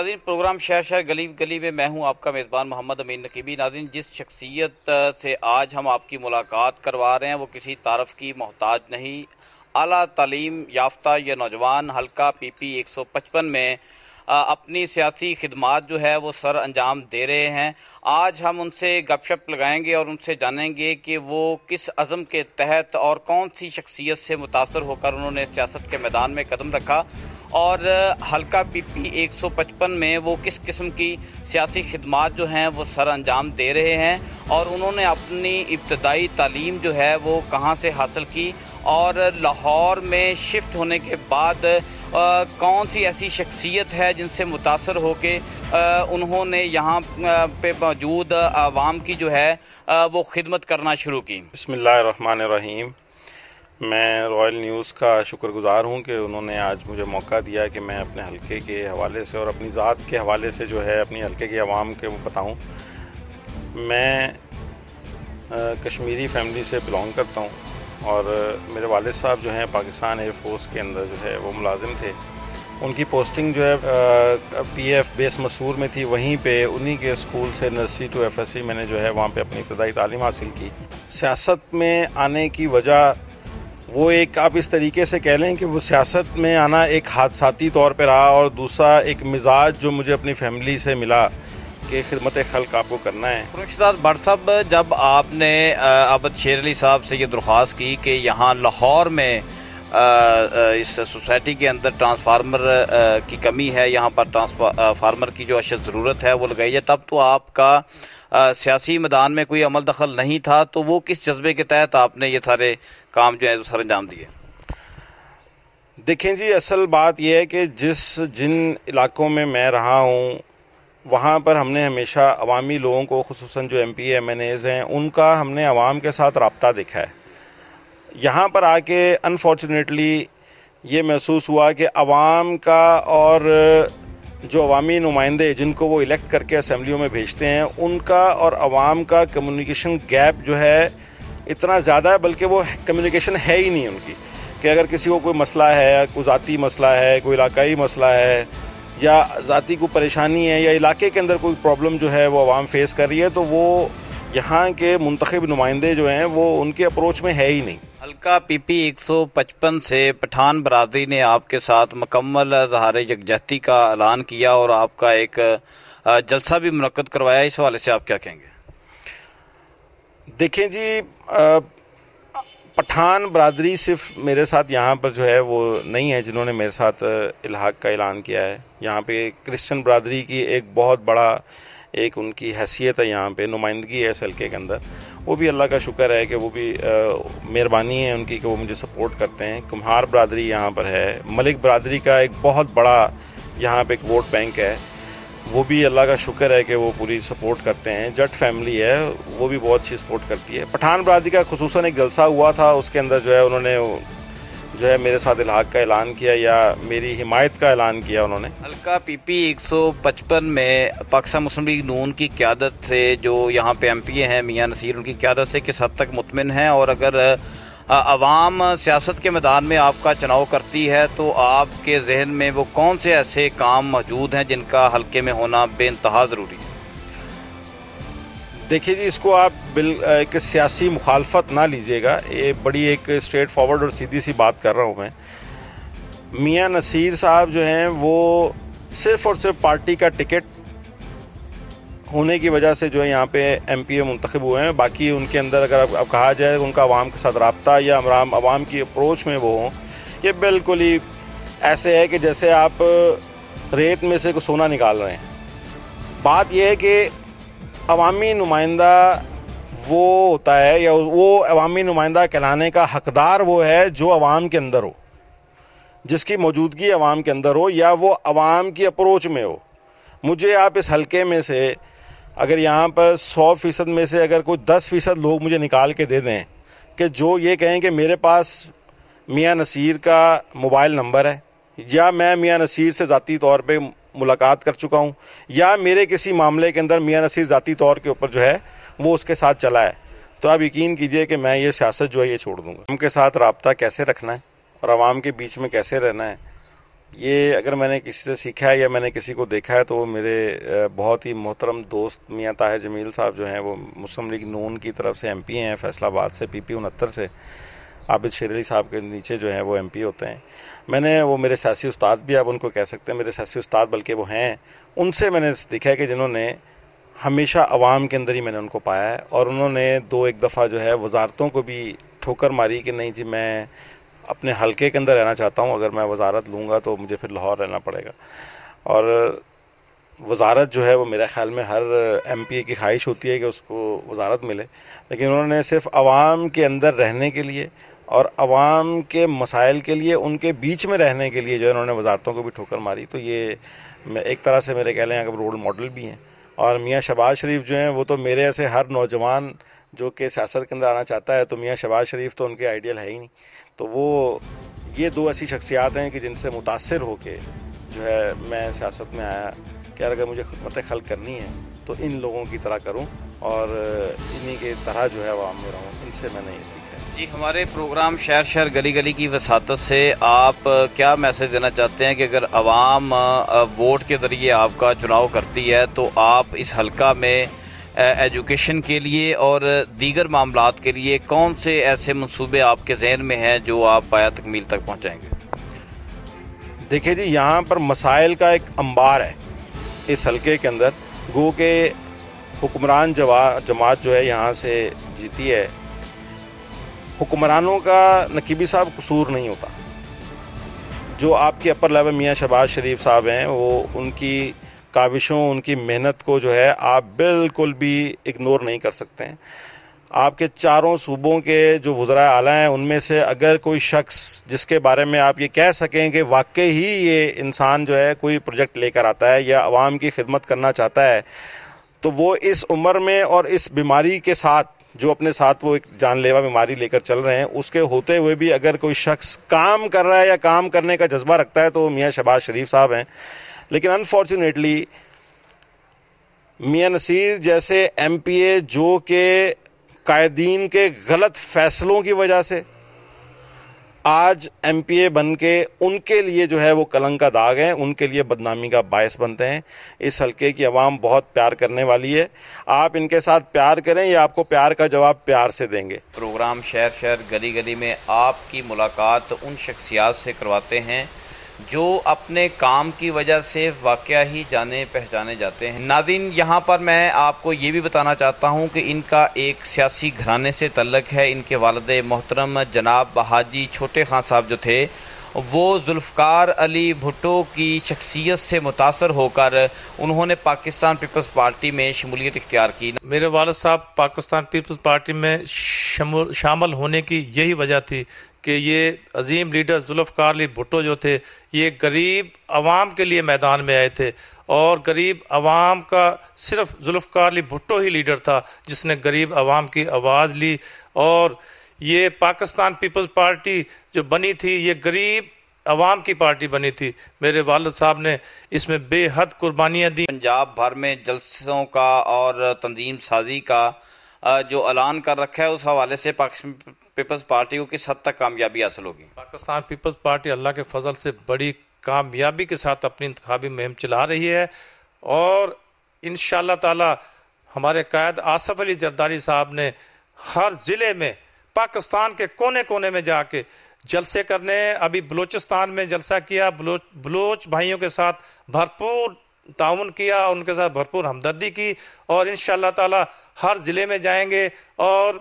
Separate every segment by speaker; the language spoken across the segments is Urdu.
Speaker 1: ناظرین، پروگرام شہر شہر گلی گلی میں میں ہوں آپ کا میزبان محمد امین نقیبی. ناظرین، جس شخصیت سے آج ہم آپ کی ملاقات کروا رہے ہیں، وہ کسی تعارف کی محتاج نہیں. اعلیٰ تعلیم یافتہ یہ نوجوان حلقہ پی پی ایک سو پچپن میں اپنی سیاسی خدمات جو ہے وہ سر انجام دے رہے ہیں. آج ہم ان سے گپ شپ لگائیں گے اور ان سے جانیں گے کہ وہ کس عزم کے تحت اور کون سی شخصیت سے متاثر ہو کر انہوں نے سیاست کے میدان میں قدم رکھا. اور حلقہ پی پی ایک سو پچپن میں وہ کس قسم کی سیاسی خدمات جو ہیں وہ سر انجام دے رہے ہیں اور انہوں نے اپنی ابتدائی تعلیم جو ہے وہ کہاں سے حاصل کی اور لاہور میں شفٹ ہونے کے بعد کون سی ایسی شخصیت ہے جن سے متاثر ہو کے انہوں نے یہاں پہ موجود عوام کی جو ہے وہ خدمت کرنا شروع کی؟
Speaker 2: بسم اللہ الرحمن الرحیم۔ میں رائل نیوز کا شکر گزار ہوں کہ انہوں نے آج مجھے موقع دیا کہ میں اپنے حلقے کے حوالے سے اور اپنی ذات کے حوالے سے جو ہے اپنی حلقے کے عوام کے بتاؤں۔ میں کشمیری فیملی سے بلانگ کرتا ہوں اور میرے والد صاحب جو ہیں پاکستان ایئر فورس کے اندر جو ہے وہ ملازم تھے۔ ان کی پوسٹنگ جو ہے پی ایف بیس مسور میں تھی، وہیں پہ، انہی کے اسکول سے nursery to F S C میں نے جو ہے وہاں پہ اپنی ابتدائی تعلیم حاصل کی۔ سیاست میں آنے کی وجہ وہ ایک آپ اس طریقے سے کہہ لیں کہ وہ سیاست میں آنا ایک حادثاتی طور پہ رہا اور دوسرا ایک مزاج جو مجھے اپنی فیملی سے ملا کہ خدمت خلق آپ کو کرنا ہے۔
Speaker 1: بٹ صاحب، جب آپ نے عبد شیر علی صاحب سے یہ درخواست کی کہ یہاں لاہور میں اس سوسائٹی کے اندر ٹرانسفارمر کی کمی ہے، یہاں پر ٹرانسفارمر کی جو اشد ضرورت ہے، وہ لگائی ہے تب تو آپ کا سیاسی میدان میں کوئی عمل دخل نہیں تھا، تو وہ کس جذبے کے تحت آپ نے یہ سارے کام جو ہے سر انجام دیے؟
Speaker 2: دیکھیں جی اصل بات یہ ہے کہ جس جن علاقوں میں میں رہا ہوں، وہاں پر ہم نے ہمیشہ عوامی لوگوں کو، خصوصاً جو M P M N As ہیں، ان کا ہم نے عوام کے ساتھ رابطہ دیکھا ہے۔ یہاں پر آ کے انفارچونیٹلی یہ محسوس ہوا کہ عوام کا اور جو عوامی نمائندے جن کو وہ الیکٹ کر کے اسمبلیوں میں بھیجتے ہیں، ان کا اور عوام کا کمیونیکیشن گیپ جو ہے اتنا زیادہ ہے، بلکہ وہ کمیونیکیشن ہے ہی نہیں ان کی۔ کہ اگر کسی کو کوئی مسئلہ ہے، کوئی ذاتی مسئلہ ہے، کوئی علاقائی مسئلہ ہے، یا ذاتی کوئی پریشانی ہے، یا علاقے کے اندر کوئی پرابلم جو ہے وہ عوام فیس کر رہی ہے، تو وہ یہاں کے منتخب نمائندے جو ہیں وہ ان کے اپروچ میں ہے ہی نہیں۔
Speaker 1: ہلکا پی پی ایک سو پچپن سے پٹھان برادری نے آپ کے ساتھ مکمل اظہار یکجہتی کا اعلان کیا اور آپ کا ایک جلسہ بھی منعقد کروایا۔ اس حوالے سے آپ کیا کہیں گے؟
Speaker 2: دیکھیں جی پٹھان برادری صرف میرے ساتھ یہاں پر جو ہے وہ نہیں ہے جنہوں نے میرے ساتھ الحاق کا اعلان کیا ہے۔ یہاں پہ کرسچن برادری کی ایک بہت بڑا ایک ان کی حیثیت ہے یہاں پہ، نمائندگی ہے حلقے کے اندر۔ وہ بھی اللہ کا شکر ہے کہ وہ بھی مہربانی ہے ان کی کہ وہ مجھے سپورٹ کرتے ہیں۔ کمہار برادری یہاں پر ہے۔ ملک برادری کا ایک بہت بڑا یہاں پہ ایک ووٹ بینک ہے۔ وہ بھی اللہ کا شکر ہے کہ وہ پوری سپورٹ کرتے ہیں۔ جٹ فیملی ہے، وہ بھی بہت اچھی سپورٹ کرتی ہے۔ پٹھان برادری کا خصوصاً ایک جلسہ ہوا تھا، اس کے اندر جو ہے انہوں نے جو ہے میرے ساتھ الحاق کا اعلان کیا یا میری حمایت کا اعلان کیا انہوں نے۔
Speaker 1: حلقہ پی پی ایک سو پچپن میں پاکستان مسلم لیگ نون کی قیادت سے جو یہاں پہ ایم پی اے ہیں، میاں نصیر، ان کی قیادت سے کس حد تک مطمئن ہیں؟ اور اگر عوام سیاست کے میدان میں آپ کا چناؤ کرتی ہے تو آپ کے ذہن میں وہ کون سے ایسے کام موجود ہیں جن کا حلقے میں ہونا بے انتہا ضروری ہے؟
Speaker 2: دیکھیے جی اس کو آپ بل، ایک سیاسی مخالفت نہ لیجیے گا۔ یہ بڑی ایک اسٹریٹ فارورڈ اور سیدھی سی بات کر رہا ہوں میں۔ میاں نصیر صاحب جو ہیں، وہ صرف اور صرف پارٹی کا ٹکٹ ہونے کی وجہ سے جو ہے یہاں پہ ایم پی اے منتخب ہوئے ہیں۔ باقی ان کے اندر اگر اب کہا جائے ان کا عوام کے ساتھ رابطہ یا عوام کی اپروچ میں وہ ہوں، یہ بالکل ہی ایسے ہے کہ جیسے آپ ریت میں سے کوئی سونا نکال رہے ہیں۔ بات یہ ہے کہ عوامی نمائندہ وہ ہوتا ہے یا وہ عوامی نمائندہ کہلانے کا حقدار وہ ہے جو عوام کے اندر ہو، جس کی موجودگی عوام کے اندر ہو یا وہ عوام کی اپروچ میں ہو۔ مجھے آپ اس حلقے میں سے اگر یہاں پر سو فیصد میں سے اگر کوئی دس فیصد لوگ مجھے نکال کے دے دیں کہ جو یہ کہیں کہ میرے پاس میاں نصیر کا موبائل نمبر ہے یا میں میاں نصیر سے ذاتی طور پہ ملاقات کر چکا ہوں، یا میرے کسی معاملے کے اندر میاں نصیر ذاتی طور کے اوپر جو ہے، وہ اس کے ساتھ چلا ہے۔ تو آپ یقین کیجیے کہ میں یہ سیاست جو ہے، یہ چھوڑ دوں گا۔ ان کے ساتھ رابطہ کیسے رکھنا ہے اور عوام کے بیچ میں کیسے رہنا ہے، یہ اگر میں نے کسی سے سیکھا ہے یا میں نے کسی کو دیکھا ہے، تو وہ میرے بہت ہی محترم دوست میاں طاہر جمیل صاحب جو ہیں، وہ مسلم لیگ نون کی طرف سے ایم پی ہیں فیصلہ آباد سے، پی پی انہتر سے۔ عابد شیر علی صاحب کے نیچے جو ہیں، وہ ایم پی ہوتے ہیں۔ میں نے وہ میرے سیاسی استاد بھی آپ ان کو کہہ سکتے ہیں، میرے سیاسی استاد بلکہ وہ ہیں، ان سے میں نے دیکھا ہے کہ جنہوں نے ہمیشہ عوام کے اندر ہی میں نے ان کو پایا ہے اور انہوں نے دو ایک دفعہ جو ہے وزارتوں کو بھی ٹھوکر ماری کہ نہیں جی میں اپنے حلقے کے اندر رہنا چاہتا ہوں، اگر میں وزارت لوں گا تو مجھے پھر لاہور رہنا پڑے گا۔ اور وزارت جو ہے وہ میرے خیال میں ہر ایم پی اے کی خواہش ہوتی ہے کہ اس کو وزارت ملے، لیکن انہوں نے صرف عوام کے اندر رہنے کے لیے اور عوام کے مسائل کے لیے، ان کے بیچ میں رہنے کے لیے جو انہوں نے وزارتوں کو بھی ٹھوکر ماری۔ تو یہ ایک طرح سے میرے کہہ لیں اگر رول ماڈل بھی ہیں۔ اور میاں شباز شریف جو ہیں، وہ تو میرے ایسے ہر نوجوان جو کہ سیاست کے اندر آنا چاہتا ہے، تو میاں شباز شریف تو ان کے آئیڈیل ہے ہی نہیں۔ تو وہ یہ دو ایسی شخصیات ہیں کہ جن سے متاثر ہو کے جو ہے میں سیاست میں آیا کہ اگر مجھے خدمت خلق کرنی ہے تو ان لوگوں کی طرح کروں اور انہی کے طرح جو ہے عوام میں رہوں۔ ان سے میں نے یہ سیکھا
Speaker 1: جی ہمارے پروگرام شہر شہر گلی گلی کی وساطت سے آپ کیا میسج دینا چاہتے ہیں کہ اگر عوام ووٹ کے ذریعے آپ کا چناؤ کرتی ہے تو آپ اس حلقہ میں ایجوکیشن کے لیے اور دیگر معاملات کے لیے کون سے ایسے منصوبے آپ کے ذہن میں ہیں جو آپ پایا تکمیل تک پہنچائیں گے؟
Speaker 2: دیکھیں جی یہاں پر مسائل کا ایک انبار ہے اس حلقے کے اندر۔ گو کہ حکمران جماعت جو ہے یہاں سے جیتی ہے۔ حکمرانوں کا نقیبی صاحب قصور نہیں ہوتا۔ جو آپ کے اپر لیول میاں شہباز شریف صاحب ہیں، وہ ان کی کاوشوں، ان کی محنت کو جو ہے آپ بالکل بھی اگنور نہیں کر سکتے ہیں۔ آپ کے چاروں صوبوں کے جو وزرائے اعلیٰ ہیں، ان میں سے اگر کوئی شخص جس کے بارے میں آپ یہ کہہ سکیں کہ واقعی ہی یہ انسان جو ہے کوئی پروجیکٹ لے کر آتا ہے یا عوام کی خدمت کرنا چاہتا ہے، تو وہ اس عمر میں اور اس بیماری کے ساتھ جو اپنے ساتھ وہ ایک جان لیوا بیماری لے کر چل رہے ہیں، اس کے ہوتے ہوئے بھی اگر کوئی شخص کام کر رہا ہے یا کام کرنے کا جذبہ رکھتا ہے تو وہ میاں شہباز شریف صاحب ہیں۔ لیکن انفارچونیٹلی میاں نصیر جیسے ایم پی اے جو کہ قائدین کے غلط فیصلوں کی وجہ سے آج ایم پی اے بن کے ان کے لیے جو ہے وہ کلنگ کا داغ ہے، ان کے لیے بدنامی کا باعث بنتے ہیں۔ اس حلقے کی عوام بہت پیار کرنے والی ہے۔ آپ ان کے ساتھ پیار کریں یا آپ کو پیار کا جواب پیار سے دیں گے۔
Speaker 1: پروگرام شہر شہر، گلی گلی میں آپ کی ملاقات ان شخصیات سے کرواتے ہیں۔ جو اپنے کام کی وجہ سے واقعہ ہی جانے پہچانے جاتے ہیں۔ ناظرین یہاں پر میں آپ کو یہ بھی بتانا چاہتا ہوں کہ ان کا ایک سیاسی گھرانے سے تعلق ہے۔ ان کے والد محترم جناب بہاجی چھوٹے خان صاحب جو تھے، وہ ذوالفقار علی بھٹو کی شخصیت سے متاثر ہو کر انہوں نے پاکستان پیپلز پارٹی میں شمولیت اختیار کی۔
Speaker 3: میرے والد صاحب، پاکستان پیپلز پارٹی میں شامل ہونے کی یہی وجہ تھی کہ یہ عظیم لیڈر ذوالفقار علی بھٹو جو تھے، یہ غریب عوام کے لیے میدان میں آئے تھے۔ اور غریب عوام کا صرف ذوالفقار علی بھٹو ہی لیڈر تھا، جس نے غریب عوام کی آواز لی۔ اور یہ پاکستان پیپلز پارٹی جو بنی تھی، یہ غریب عوام کی پارٹی بنی تھی۔ میرے والد صاحب نے اس میں بے حد قربانیاں دی
Speaker 1: پنجاب بھر میں جلسوں کا اور تنظیم سازی کا جو اعلان کر رکھا ہے، اس حوالے سے پاکستان پیپلز پارٹی کو کس حد تک کامیابی حاصل ہوگی؟
Speaker 3: پاکستان پیپلز پارٹی اللہ کے فضل سے بڑی کامیابی کے ساتھ اپنی انتخابی مہم چلا رہی ہے اور انشاءاللہ تعالی ہمارے قائد آصف علی جرداری صاحب نے ہر ضلع میں پاکستان کے کونے کونے میں جا کے جلسے کرنے، ابھی بلوچستان میں جلسہ کیا بلوچ بھائیوں کے ساتھ بھرپور تعاون کیا، ان کے ساتھ بھرپور ہمدردی کی اور انشاءاللہ تعالی ہر ضلع میں جائیں گے اور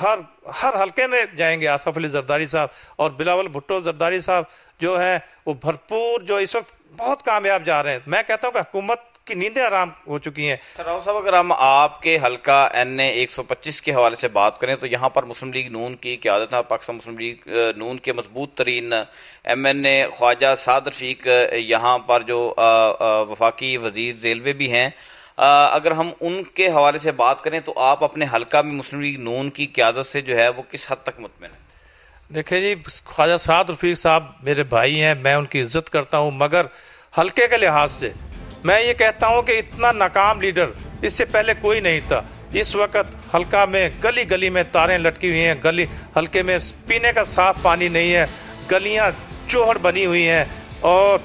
Speaker 3: ہر ہر حلقے میں جائیں گے، آصف علی زرداری صاحب اور بلاول بھٹو زرداری صاحب جو ہیں، وہ بھرپور جو اس وقت بہت کامیاب جا رہے ہیں۔ میں کہتا ہوں کہ حکومت کی نیندیں آرام ہو چکی ہیں۔
Speaker 1: راؤ صاحب اگر ہم آپ کے حلقہ این اے ایک سو پچیس کے حوالے سے بات کریں تو یہاں پر مسلم لیگ نون کی قیادت ہے پاکستان مسلم لیگ نون کے مضبوط ترین ایم این اے خواجہ سعد رفیق یہاں پر جو وفاقی وزیر ریلوے بھی ہیں۔ اگر ہم ان کے حوالے سے بات کریں تو آپ اپنے حلقہ میں مسلم لیگ نون کی قیادت سے جو ہے وہ کس حد تک مطمئن ہیں؟
Speaker 3: دیکھیں جی خواجہ سعد رفیق صاحب میرے بھائی ہیں میں ان کی عزت کرتا ہوں مگر حلقے کے لحاظ سے میں یہ کہتا ہوں کہ اتنا ناکام لیڈر اس سے پہلے کوئی نہیں تھا۔ اس وقت حلقہ میں گلی گلی میں تاریں لٹکی ہوئی ہیں۔ گلی حلقے میں پینے کا صاف پانی نہیں ہے۔ گلیاں چوہر بنی ہوئی ہیں اور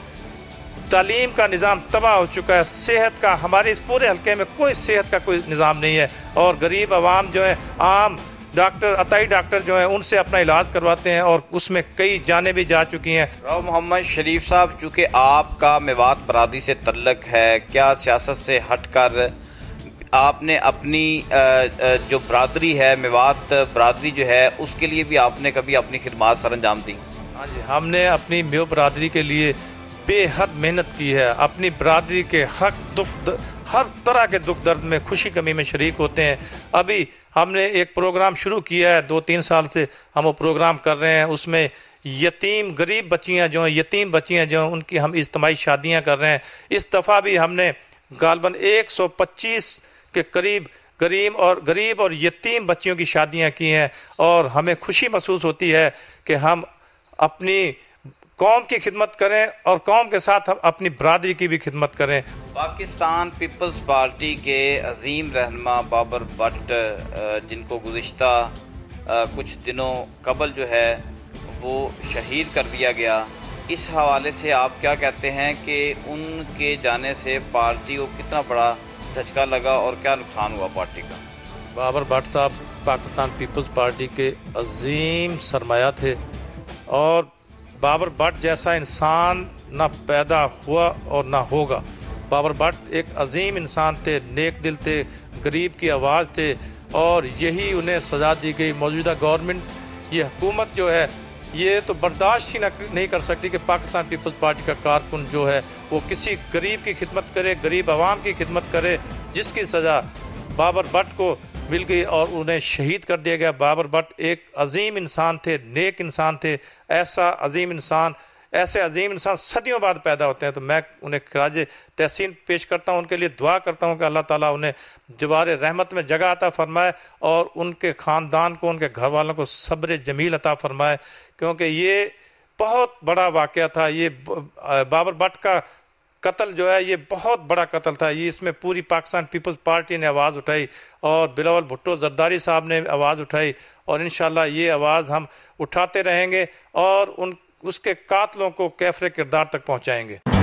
Speaker 3: تعلیم کا نظام تباہ ہو چکا ہے۔ صحت کا ہمارے اس پورے حلقے میں کوئی صحت کا کوئی نظام نہیں ہے۔ اور غریب عوام جو ہے عام ڈاکٹر عطائی ڈاکٹر جو ہیں ان سے اپنا علاج کرواتے ہیں اور اس میں کئی جانیں بھی جا چکی ہیں۔
Speaker 1: راؤ محمد شریف صاحب چونکہ آپ کا میوات برادری سے تعلق ہے کیا سیاست سے ہٹ کر آپ نے اپنی جو برادری ہے میوات برادری جو ہے اس کے لیے بھی آپ نے کبھی اپنی خدمات سر انجام دی؟
Speaker 3: ہاں جی ہم نے اپنی میو برادری کے لیے بے حد محنت کی ہے۔ اپنی برادری کے حق دکھ ہر طرح کے دکھ درد میں خوشی کمی میں شریک ہوتے ہیں۔ ابھی ہم نے ایک پروگرام شروع کیا ہے، دو تین سال سے ہم وہ پروگرام کر رہے ہیں۔ اس میں یتیم، غریب بچیاں جو ہیں، یتیم بچیاں جو ہیں، ان کی ہم اجتماعی شادیاں کر رہے ہیں۔ اس دفعہ بھی ہم نے غالباً ایک سو پچیس کے قریب غریب اور غریب اور یتیم بچیوں کی شادیاں کی ہیں۔ اور ہمیں خوشی محسوس ہوتی ہے کہ ہم اپنی قوم کی خدمت کریں اور قوم کے ساتھ ہم اپنی برادری کی بھی خدمت کریں۔
Speaker 1: پاکستان پیپلز پارٹی کے عظیم رہنما بابر بٹ جن کو گزشتہ کچھ دنوں قبل جو ہے وہ شہید کر دیا گیا۔ اس حوالے سے آپ کیا کہتے ہیں کہ ان کے جانے سے پارٹی کو کتنا بڑا دھچکا لگا اور کیا نقصان ہوا پارٹی کا؟
Speaker 3: بابر بٹ صاحب پاکستان پیپلز پارٹی کے عظیم سرمایہ تھے اور بابر بٹ جیسا انسان نہ پیدا ہوا اور نہ ہوگا۔ بابر بٹ ایک عظیم انسان تھے، نیک دل تھے، غریب کی آواز تھے، اور یہی انہیں سزا دی گئی۔ موجودہ گورنمنٹ یہ حکومت جو ہے، یہ تو برداشت ہی نہیں کر سکتی کہ پاکستان پیپلز پارٹی کا کارکن جو ہے، وہ کسی غریب کی خدمت کرے، غریب عوام کی خدمت کرے، جس کی سزا بابر بٹ کو مل گئی اور انہیں شہید کر دیا گیا بابر بٹ۔ ایک عظیم انسان تھے، نیک انسان تھے۔ ایسا عظیم انسان، ایسے عظیم انسان صدیوں بعد پیدا ہوتے ہیں۔ تو میں انہیں خراج تحسین پیش کرتا ہوں، ان کے لیے دعا کرتا ہوں کہ اللہ تعالیٰ انہیں جوار رحمت میں جگہ عطا فرمائے اور ان کے خاندان کو، ان کے گھر والوں کو صبر جمیل عطا فرمائے۔ کیونکہ یہ بہت بڑا واقعہ تھا۔ یہ بابر بٹ کا قتل جو ہے، یہ بہت بڑا قتل تھا۔ یہ اس میں پوری پاکستان پیپلز پارٹی نے آواز اٹھائی اور بلاول بھٹو زرداری صاحب نے آواز اٹھائی اور انشاءاللہ یہ آواز ہم اٹھاتے رہیں گے اور ان، اس کے قاتلوں کو کیفر کردار تک پہنچائیں گے۔